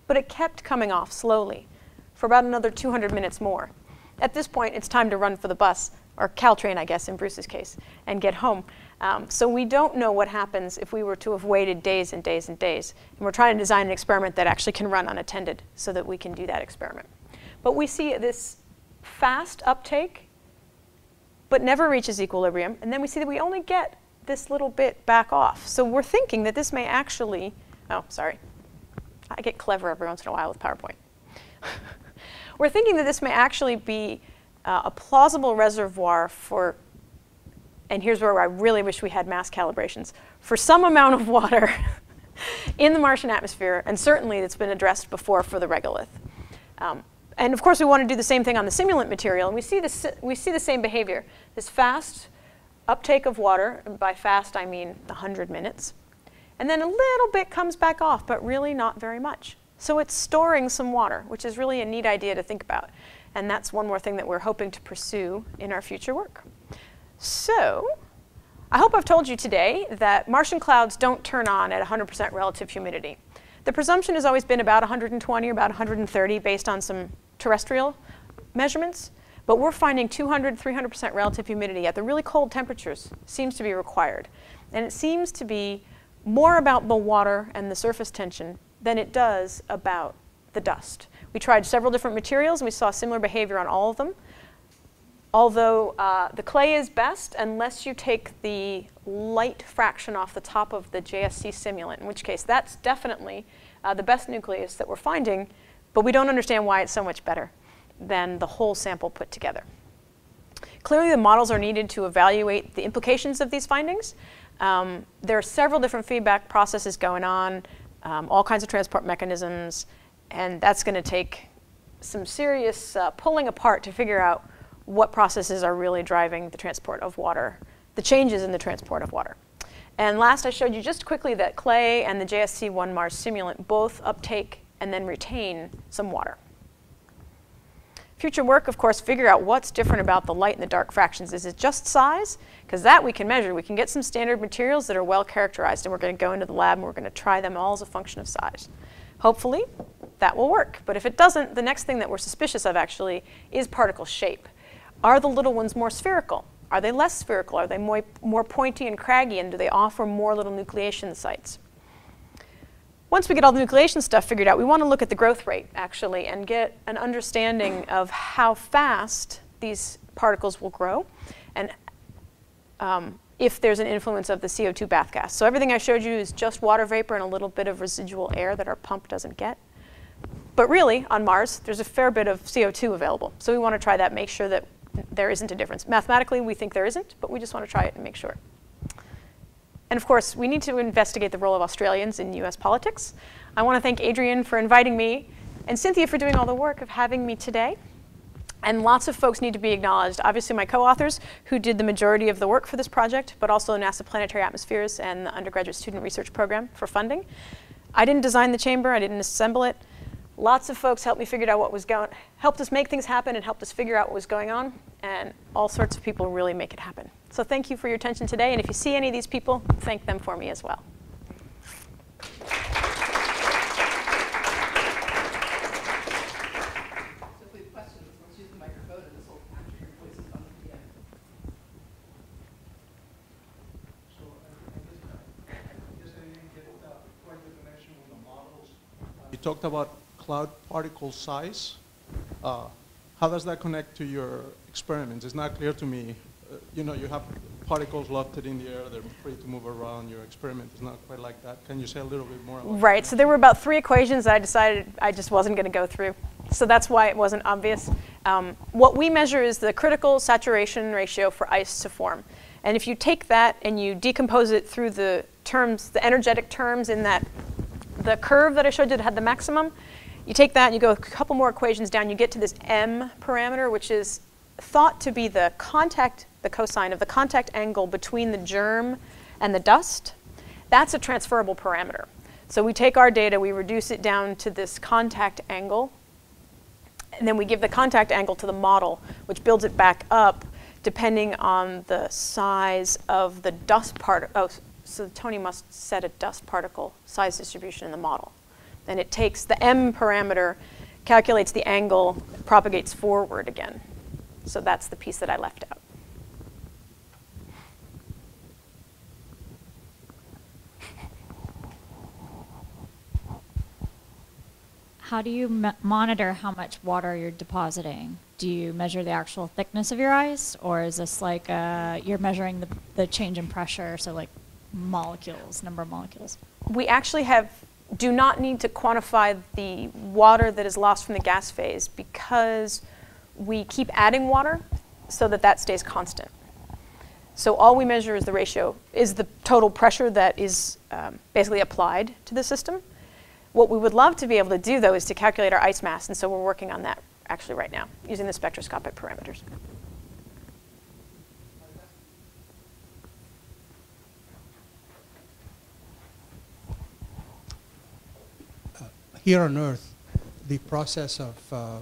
[SPEAKER 2] but it kept coming off slowly for about another 200 minutes more. At this point, it's time to run for the bus, or Caltrain, I guess, in Bruce's case, and get home. Um, so we don't know what happens if we were to have waited days and days and days. And we're trying to design an experiment that actually can run unattended so that we can do that experiment. But we see this fast uptake, but never reaches equilibrium. And then we see that we only get this little bit back off. So we're thinking that this may actually, oh, sorry. I get clever every once in a while with PowerPoint. We're thinking that this may actually be uh, a plausible reservoir for, and here's where I really wish we had mass calibrations, for some amount of water in the Martian atmosphere, and certainly it's been addressed before for the regolith. Um, and of course, we want to do the same thing on the simulant material, and we see, this, we see the same behavior. This fast uptake of water, by fast I mean 100 minutes, and then a little bit comes back off, but really not very much. So it's storing some water, which is really a neat idea to think about. And that's one more thing that we're hoping to pursue in our future work. So I hope I've told you today that Martian clouds don't turn on at 100% relative humidity. The presumption has always been about 120 or about 130 based on some terrestrial measurements, but we're finding 200, 300% relative humidity at the really cold temperatures seems to be required. And it seems to be more about the water and the surface tension than it does about the dust. We tried several different materials and we saw similar behavior on all of them. Although uh, the clay is best unless you take the light fraction off the top of the JSC simulant, in which case that's definitely uh, the best nucleus that we're finding, but we don't understand why it's so much better than the whole sample put together. Clearly the models are needed to evaluate the implications of these findings. Um, there are several different feedback processes going on, um, all kinds of transport mechanisms, and that's going to take some serious uh, pulling apart to figure out what processes are really driving the transport of water, the changes in the transport of water. And last, I showed you just quickly that clay and the JSC1 Mars simulant both uptake and then retain some water. Future work, of course, figure out what's different about the light and the dark fractions. Is it just size? Because that we can measure. We can get some standard materials that are well characterized, and we're going to go into the lab and we're going to try them all as a function of size. Hopefully, that will work. But if it doesn't, the next thing that we're suspicious of actually is particle shape. Are the little ones more spherical? Are they less spherical? Are they more, more pointy and craggy? And do they offer more little nucleation sites? Once we get all the nucleation stuff figured out, we want to look at the growth rate, actually, and get an understanding of how fast these particles will grow and um, if there's an influence of the CO2 bath gas. So everything I showed you is just water vapor and a little bit of residual air that our pump doesn't get. But really, on Mars, there's a fair bit of CO2 available. So we want to try that, make sure that there isn't a difference. Mathematically, we think there isn't, but we just want to try it and make sure. And of course, we need to investigate the role of Australians in US politics. I want to thank Adrian for inviting me and Cynthia for doing all the work of having me today. And lots of folks need to be acknowledged. Obviously, my co-authors who did the majority of the work for this project, but also NASA Planetary Atmospheres and the Undergraduate Student Research Program for funding. I didn't design the chamber, I didn't assemble it. Lots of folks helped me figure out what was going, helped us make things happen and helped us figure out what was going on. And all sorts of people really make it happen. So thank you for your attention today. And if you see any of these people, thank them for me as well.
[SPEAKER 6] Talked about cloud particle size. Uh, How does that connect to your experiments? It's not clear to me. Uh, You know, you have particles lofted in the air, they're free to move around. Your experiment is not quite like that. Can you say a little bit more about
[SPEAKER 2] Right, so there were about three equations that I decided I just wasn't going to go through. So that's why it wasn't obvious. Um, what we measure is the critical saturation ratio for ice to form. And if you take that and you decompose it through the terms, the energetic terms in that, the curve that I showed you that had the maximum, you take that and you go a couple more equations down, you get to this m parameter, which is thought to be the contact, the cosine of the contact angle between the germ and the dust. That's a transferable parameter. So we take our data, we reduce it down to this contact angle, and then we give the contact angle to the model, which builds it back up depending on the size of the dust particle. Oh, so Tony must set a dust particle size distribution in the model. And it takes the m parameter, calculates the angle, propagates forward again. So that's the piece that I left out.
[SPEAKER 9] How do you m- monitor how much water you're depositing? Do you measure the actual thickness of your ice, or is this like uh, you're measuring the, the change in pressure, so like molecules, number of molecules?
[SPEAKER 2] we actually have do not need to quantify the water that is lost from the gas phase because we keep adding water so that that stays constant. So all we measure is the ratio, is the total pressure that is um, basically applied to the system. What we would love to be able to do, though, is to calculate our ice mass, and so we're working on that actually right now using the spectroscopic parameters.
[SPEAKER 10] Here on Earth, the process of uh,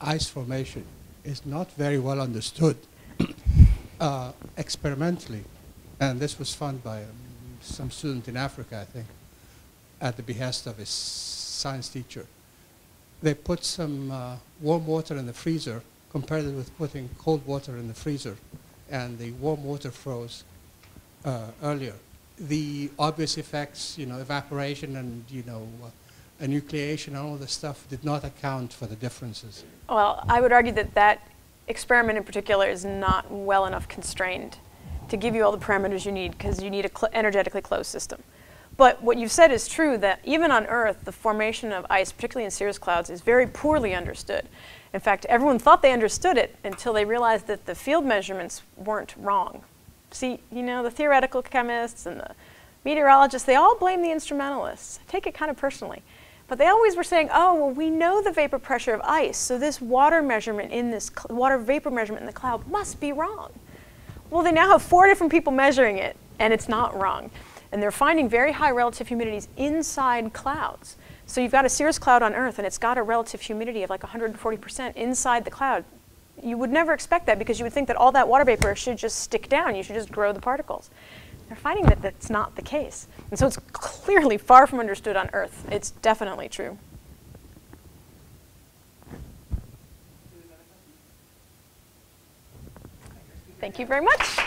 [SPEAKER 10] ice formation is not very well understood uh, experimentally. And this was found by um, some student in Africa, I think, at the behest of his science teacher. They put some uh, warm water in the freezer, compared it with putting cold water in the freezer, and the warm water froze uh, earlier the obvious effects, you know, evaporation and, you know, uh, enucleation and all this stuff did not account for the differences.
[SPEAKER 2] Well, I would argue that that experiment in particular is not well enough constrained to give you all the parameters you need because you need an cl energetically closed system. But what you've said is true that even on Earth, the formation of ice, particularly in cirrus clouds, is very poorly understood. In fact, everyone thought they understood it until they realized that the field measurements weren't wrong. See, you know, the theoretical chemists and the meteorologists, they all blame the instrumentalists. I take it kind of personally. But they always were saying, oh, well, we know the vapor pressure of ice, so this water measurement in this, water vapor measurement in the cloud must be wrong. Well, they now have four different people measuring it, and it's not wrong. And they're finding very high relative humidities inside clouds. So you've got a cirrus cloud on Earth, and it's got a relative humidity of like 140% inside the cloud you would never expect that because you would think that all that water vapor should just stick down. You should just grow the particles. They're finding that that's not the case. And so it's clearly far from understood on Earth. It's definitely true. Thank you very much.